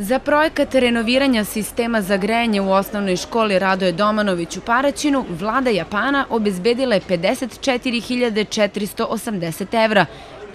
Za projekat renoviranja sistema za grejanje u osnovnoj školi Radoje Domanović u Paraćinu, vlada Japana obezbedila je 54.480 evra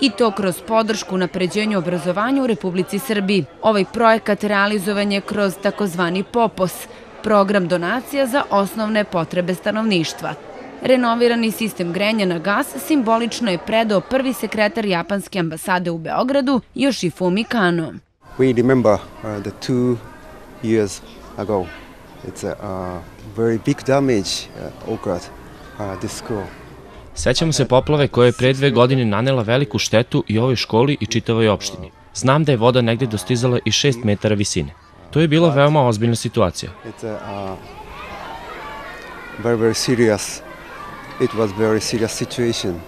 i to kroz podršku na pređenju obrazovanja u Republici Srbiji. Ovaj projekat realizovan je kroz takozvani POPOS, program donacija za osnovne potrebe stanovništva. Renovirani sistem grenja na gas simbolično je predao prvi sekretar japanske ambasade u Beogradu, Yoshifumi Kano. We remember uh, the two years ago. It's a uh, very big damage uh, occurred uh, this school. Sećamo se poplave koja je pre dve godine nanela veliku štetu i ovoj školi i čitavoj opštini. Znam da je voda negde dostizala i 6 metara visine. To je bila veoma ozbiljna situacija. It's a uh, very very serious. It was very serious situation.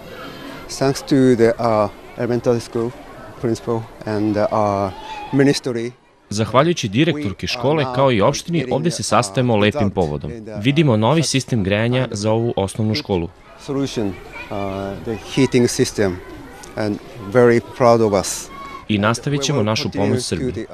Thanks to the uh, elementary school principal and uh, ministry Zahvaljujući direktorki škole kao i opštini, ovde se sastajemo lepim povodom. Vidimo novi sistem grejanja za ovu osnovnu školu. uh, the heating system, and very proud of us. I nastavit ćemo našu pomoć Srbiji.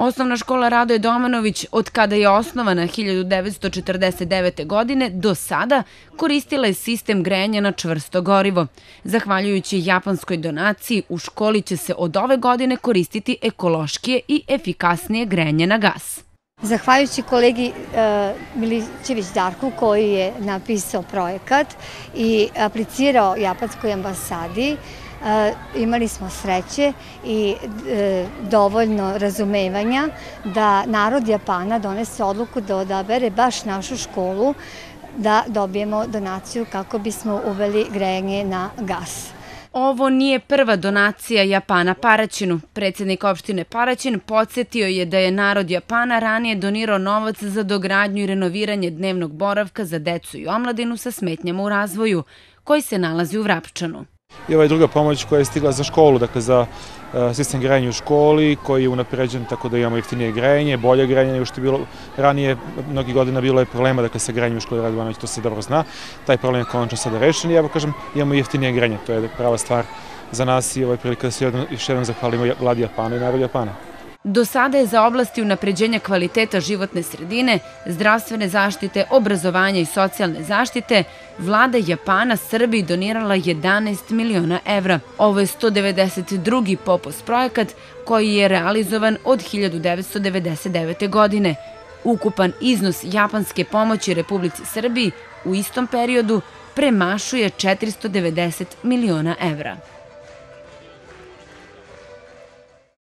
Osnovna škola Radoje Domanović, od kada je osnovana 1949. godine, do sada koristila je sistem grejanja na čvrsto gorivo. Zahvaljujući japanskoj donaciji, u školi će se od ove godine koristiti ekološkije i efikasnije grejanje na gas. Zahvaljujući kolegi e, Milićević Darku koji je napisao projekat i aplicirao Japanskoj ambasadi, e, imali smo sreće i e, dovoljno razumevanja da narod Japana donese odluku da odabere baš našu školu da dobijemo donaciju kako bismo uveli grejanje na gas. Ovo nije prva donacija Japana Paraćinu. Predsednik opštine Paraćin podsjetio je da je narod Japana ranije donirao novac za dogradnju i renoviranje dnevnog boravka za decu i omladinu sa smetnjama u razvoju, koji se nalazi u Vrapčanu. I ova je druga pomoć koja je stigla za školu, dakle za e, sistem grejanja u školi koji je unapređen tako da imamo jeftinije grejanje, bolje grejanje nego što je bilo ranije, mnogi godina bilo je problema dakle sa grejanjem u školi Radovanović, to se dobro zna. Taj problem je konačno sada rešen i evo kažem imamo jeftinije grejanje, to je prava stvar za nas i ovo je prilika da se još jednom zahvalimo vladi Japana i narodu Japana. Do sada je za oblasti unapređenja kvaliteta životne sredine, zdravstvene zaštite, obrazovanja i socijalne zaštite, vlada Japana Srbiji donirala 11 miliona evra. Ovo je 192. popos projekat koji je realizovan od 1999. godine. Ukupan iznos japanske pomoći Republici Srbiji u istom periodu premašuje 490 miliona evra.